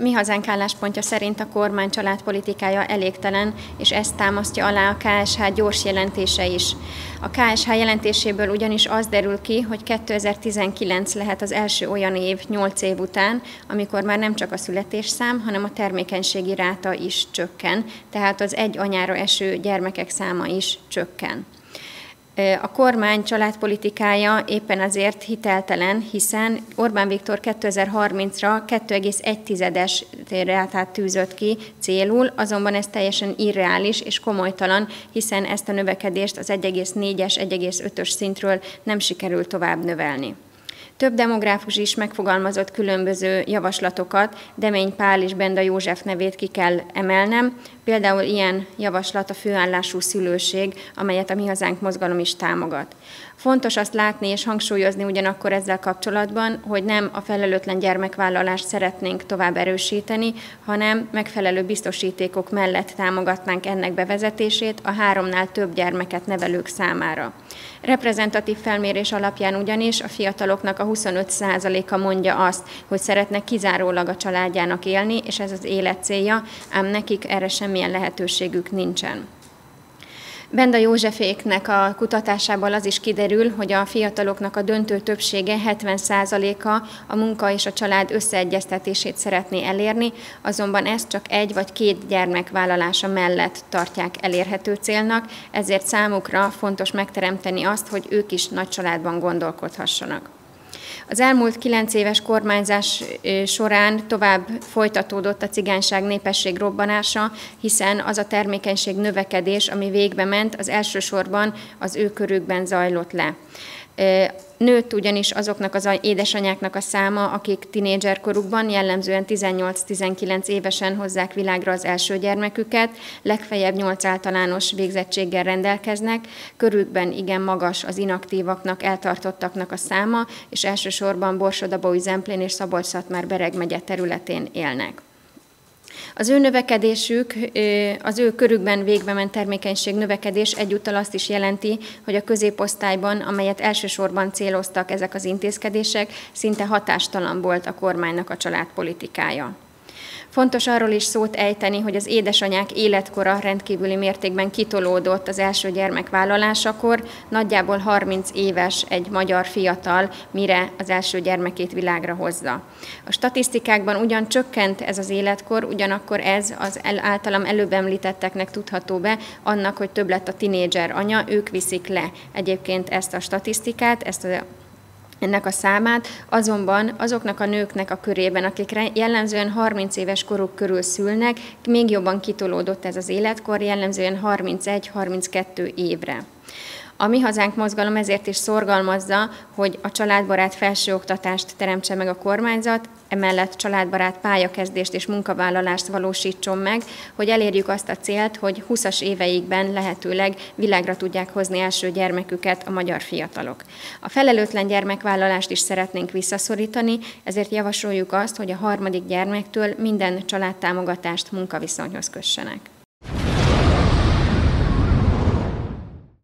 Mi hazánk álláspontja szerint a kormány családpolitikája elégtelen, és ezt támasztja alá a KSH gyors jelentése is. A KSH jelentéséből ugyanis az derül ki, hogy 2019 lehet az első olyan év 8 év után, amikor már nem csak a születésszám, hanem a termékenységi ráta is csökken, tehát az egy anyára eső gyermekek száma is csökken. A kormány családpolitikája éppen azért hiteltelen, hiszen Orbán Viktor 2030-ra 2,1-es rátát tűzött ki célul, azonban ez teljesen irreális és komolytalan, hiszen ezt a növekedést az 1,4-es, 1,5-ös szintről nem sikerül tovább növelni. Több demográfus is megfogalmazott különböző javaslatokat, Demény Pál és Benda József nevét ki kell emelnem. Például ilyen javaslat a főállású szülőség, amelyet a Mi Hazánk mozgalom is támogat. Fontos azt látni és hangsúlyozni ugyanakkor ezzel kapcsolatban, hogy nem a felelőtlen gyermekvállalást szeretnénk tovább erősíteni, hanem megfelelő biztosítékok mellett támogatnánk ennek bevezetését a háromnál több gyermeket nevelők számára. Reprezentatív felmérés alapján ugyanis a fiataloknak a 25%-a mondja azt, hogy szeretnek kizárólag a családjának élni, és ez az élet célja, ám nekik erre semmilyen lehetőségük nincsen. Benda Józseféknek a kutatásából az is kiderül, hogy a fiataloknak a döntő többsége 70%-a a munka és a család összeegyeztetését szeretné elérni, azonban ezt csak egy vagy két gyermek vállalása mellett tartják elérhető célnak, ezért számukra fontos megteremteni azt, hogy ők is nagy családban gondolkodhassanak. Az elmúlt kilenc éves kormányzás során tovább folytatódott a cigányság népesség robbanása, hiszen az a termékenység növekedés, ami végbe ment, az elsősorban az ő körükben zajlott le. Nőtt ugyanis azoknak az édesanyáknak a száma, akik tinédzserkorukban, jellemzően 18-19 évesen hozzák világra az első gyermeküket, legfeljebb 8 általános végzettséggel rendelkeznek, körükben igen magas az inaktívaknak, eltartottaknak a száma, és elsősorban Borsodabói Zemplén és Szabolcs-Szatmár Bereg megye területén élnek. Az ő növekedésük, az ő körükben végbe ment termékenység növekedés egyúttal azt is jelenti, hogy a középosztályban, amelyet elsősorban céloztak ezek az intézkedések, szinte hatástalan volt a kormánynak a családpolitikája. Fontos arról is szót ejteni, hogy az édesanyák életkora rendkívüli mértékben kitolódott az első gyermek vállalásakor, nagyjából 30 éves egy magyar fiatal, mire az első gyermekét világra hozza. A statisztikákban ugyan csökkent ez az életkor, ugyanakkor ez az általam előbb említetteknek tudható be, annak, hogy több lett a tinédzser anya, ők viszik le egyébként ezt a statisztikát, ezt a ennek a számát, azonban azoknak a nőknek a körében, akik jellemzően 30 éves koruk körül szülnek, még jobban kitolódott ez az életkor, jellemzően 31-32 évre. A Mi Hazánk mozgalom ezért is szorgalmazza, hogy a családbarát felsőoktatást teremtse meg a kormányzat, emellett családbarát pályakezdést és munkavállalást valósítson meg, hogy elérjük azt a célt, hogy 20-as éveikben lehetőleg világra tudják hozni első gyermeküket a magyar fiatalok. A felelőtlen gyermekvállalást is szeretnénk visszaszorítani, ezért javasoljuk azt, hogy a harmadik gyermektől minden családtámogatást munkaviszonyhoz kössenek.